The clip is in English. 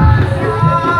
Yeah.